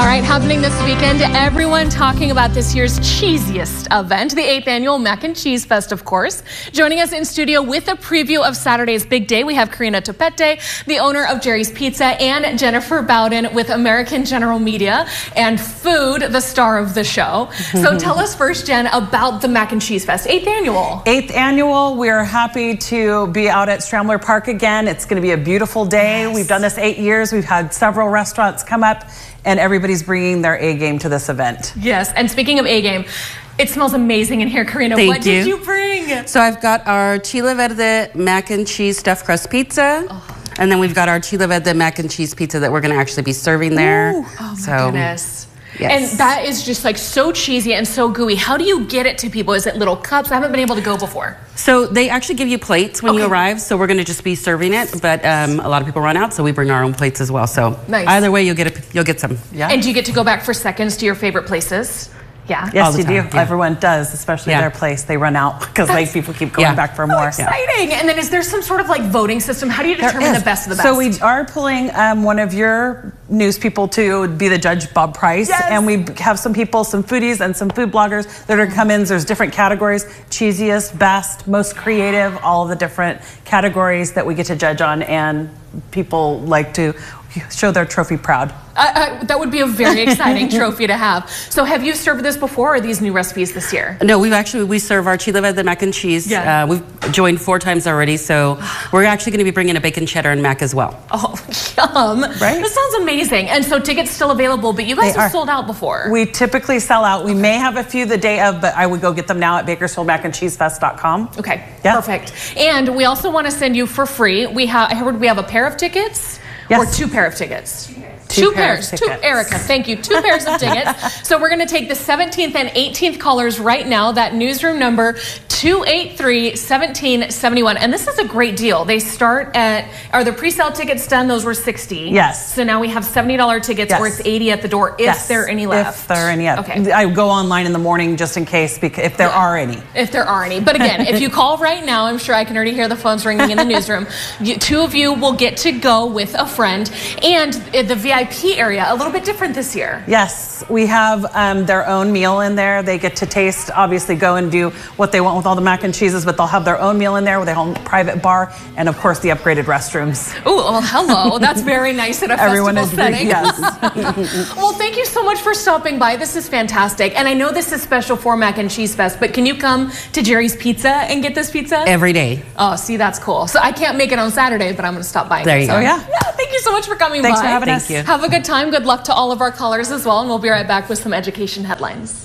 All right, happening this weekend, everyone talking about this year's cheesiest event, the 8th annual Mac and Cheese Fest, of course. Joining us in studio with a preview of Saturday's big day, we have Karina Topete, the owner of Jerry's Pizza, and Jennifer Bowden with American General Media and Food, the star of the show. so tell us first, Jen, about the Mac and Cheese Fest, 8th annual. 8th annual, we're happy to be out at Stramler Park again. It's going to be a beautiful day. Yes. We've done this eight years. We've had several restaurants come up and everybody's bringing their A game to this event. Yes, and speaking of A game, it smells amazing in here, Karina. Thank what did you. you bring? So I've got our Chile Verde mac and cheese stuffed crust pizza. Oh. And then we've got our Chile Verde mac and cheese pizza that we're going to actually be serving there. Oh my so, goodness. Yes. And that is just like so cheesy and so gooey. How do you get it to people? Is it little cups? I haven't been able to go before. So they actually give you plates when you arrive. So we're going to just be serving it, but um, a lot of people run out, so we bring our own plates as well. So Nice. either way, you'll get a, you'll get some. Yeah. And do you get to go back for seconds to your favorite places? Yeah. yes, the you do. yeah. Everyone does, especially Yeah. their place. They run out because like people keep going Yeah. back for Oh, more. exciting. And then is there some sort of like voting system? How do you determine the best of the best? So we are pulling um, one of your news people to be the judge, Bob Price, Yes. and we have some people, some foodies and some food bloggers that are come in. There's different categories: cheesiest, best, most creative, all the different categories that we get to judge on, and people like to show their trophy proud. I, I, that would be a very exciting trophy to have. So have you served this before or these new recipes this year? No, we've actually we serve our Chile Verde mac and cheese. Yeah. Uh, we've joined four times already, so we're actually going to be bringing a bacon cheddar and mac as well. Oh, yum. Right? This sounds amazing. And so tickets still available, but you guys They have are. sold out before. We typically sell out. We may have a few the day of, but I would go get them now at bakersfieldmacandcheesefest.com. Okay, Yeah. perfect. And we also want to send you for free. We have I heard we have a pair of tickets Yes. or two pair of tickets. Two pair of pairs. Two. Erica, thank you. Two pairs of tickets. So we're going to take the 17th and 18th callers right now. That newsroom number 283-1771. And this is a great deal. They start at are the pre-sale tickets done? Those were 60. Yes. So now we have $70 tickets Yes. it's 80 at the door if Yes, there are any left. If there are any left. Okay. I go online in the morning just in case, because if there Yeah. are any. If there are any. But again, if you call right now, I'm sure I can already hear the phones ringing in the newsroom. You, two of you will get to go with a friend. And uh, the VIP area, a little bit different this year. Yes, we have um, their own meal in there. They get to taste, obviously, go and do what they want with all the mac and cheeses, but they'll have their own meal in there with their own private bar, and of course, the upgraded restrooms. Oh, well, hello. That's very nice at a Everyone festival is setting. yes. well, thank you so much for stopping by. This is fantastic. And I know this is special for Mac and Cheese Fest, but can you come to Jerry's Pizza and get this pizza? Every day. Oh, see, that's cool. So I can't make it on Saturday, but I'm going to stop by. There you some. go. Yeah. Thank you so much for coming Thanks by. for having Thank us. you. Have a good time. Good luck to all of our callers as well. And we'll be right back with some education headlines.